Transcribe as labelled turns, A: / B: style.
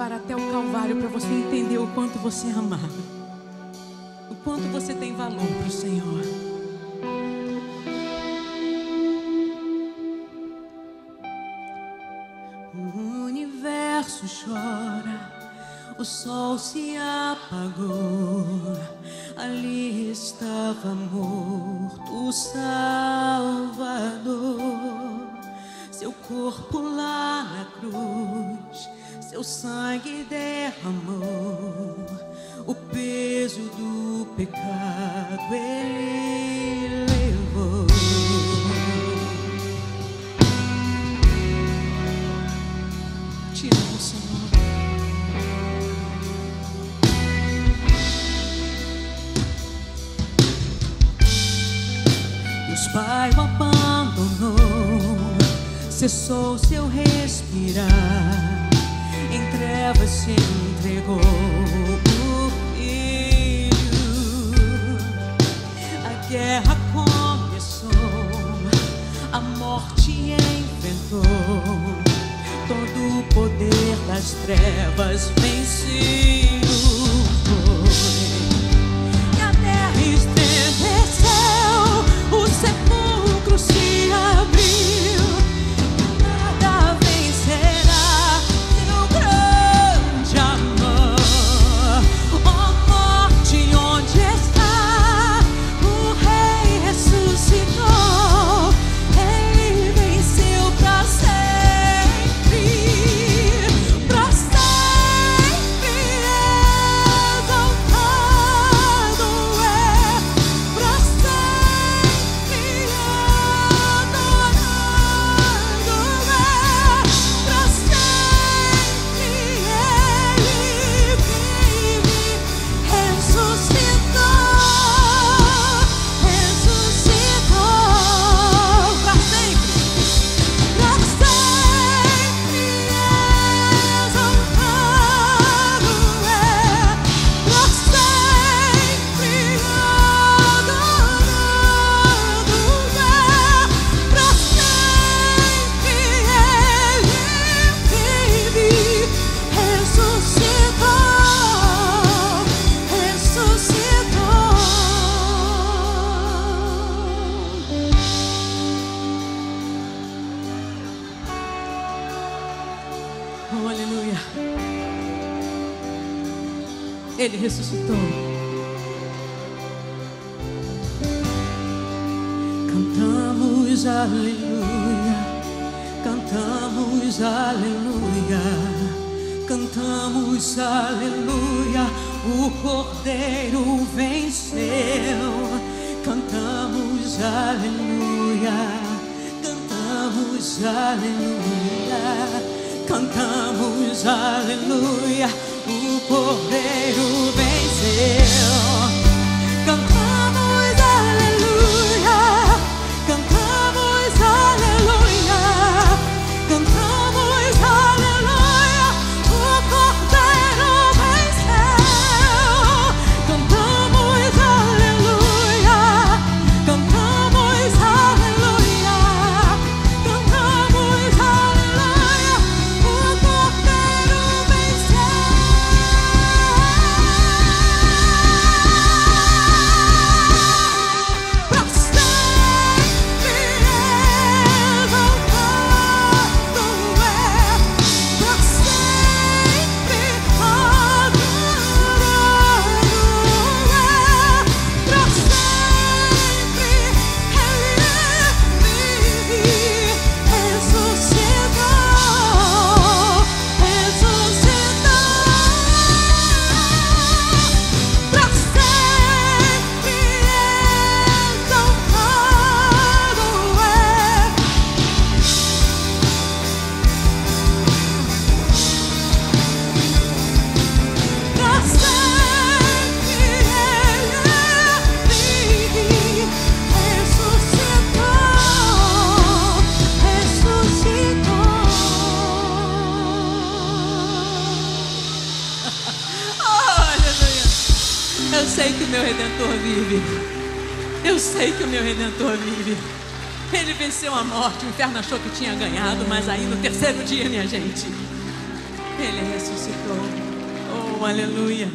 A: levar até o Calvário para você entender o quanto você é amado, o quanto você tem valor para o Senhor. O universo chora, o sol se apagou. Ali estava morto o Salvador. Seu corpo lá na cruz, seu sangue derramou. O peso do pecado ele levou. Te amo, Senhor. Deus Pai o abandonou, cessou seu respirar, em trevas se entregou o Filho. A guerra começou, a morte enfrentou, todo o poder das trevas vencido Oh, aleluia. Ele ressuscitou. Cantamos aleluia. Cantamos aleluia. Cantamos aleluia. O Cordeiro venceu. Cantamos aleluia. Cantamos aleluia. Cantamos aleluia. O Cordeiro venceu. Sei que o meu redentor vive. Eu sei que o meu redentor vive. Ele venceu a morte, o inferno achou que tinha ganhado, mas aí no terceiro dia, minha gente, Ele ressuscitou. Oh, aleluia.